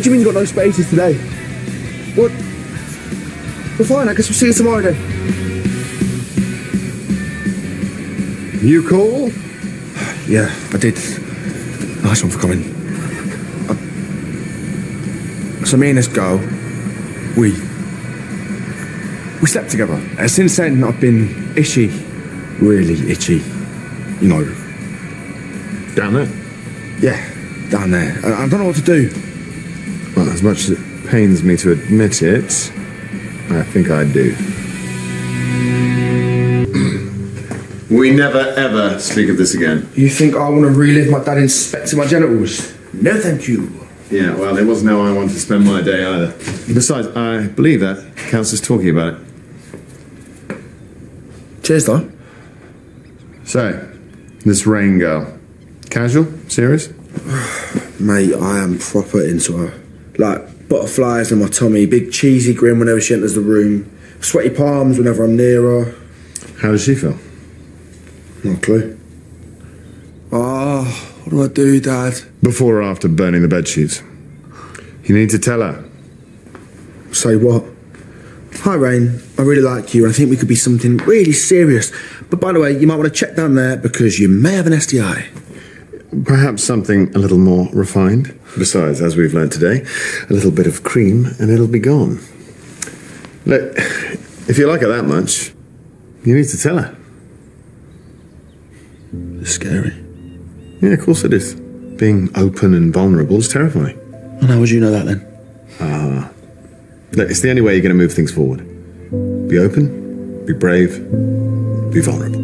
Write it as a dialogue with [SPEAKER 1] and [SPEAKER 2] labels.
[SPEAKER 1] What do you mean you've got no spaces today? What? Well, fine, I guess we'll see you tomorrow then.
[SPEAKER 2] You call?
[SPEAKER 1] Yeah, I did. Nice one for coming. I... So me and this girl, we... We slept together. And since then, I've been itchy. Really itchy. You know.
[SPEAKER 2] Down there?
[SPEAKER 1] Yeah, down there. I, I don't know what to do.
[SPEAKER 2] Well, as much as it pains me to admit it, I think I do. we never ever speak of this again.
[SPEAKER 1] You think I want to relive my dad inspecting my genitals? No, thank you.
[SPEAKER 2] Yeah, well, it wasn't how I wanted to spend my day either. Besides, I believe that counts as talking about it.
[SPEAKER 1] Cheers, though.
[SPEAKER 2] So, this Rayne girl. Casual? Serious?
[SPEAKER 1] Mate, I am proper into her. Like, butterflies in my tummy, big cheesy grin whenever she enters the room, sweaty palms whenever I'm near her.
[SPEAKER 2] How does she feel?
[SPEAKER 1] No clue. Oh, what do I do, Dad?
[SPEAKER 2] Before or after burning the bed sheets? You need to tell her.
[SPEAKER 1] Say what? Hi, Rayne. I really like you, and I think we could be something really serious. But by the way, you might want to check down there because you may have an STI.
[SPEAKER 2] Perhaps something a little more refined. Besides, as we've learned today, a little bit of cream and it'll be gone. Look, if you like her that much, you need to tell her.
[SPEAKER 1] It's scary.
[SPEAKER 2] Yeah, of course it is. Being open and vulnerable is terrifying.
[SPEAKER 1] And how would you know that then?
[SPEAKER 2] Ah. Look, it's the only way you're going to move things forward. Be open, be brave, be vulnerable.